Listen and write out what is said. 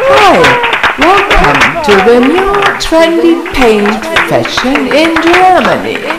Hi, welcome to the new trendy paint fashion in Germany.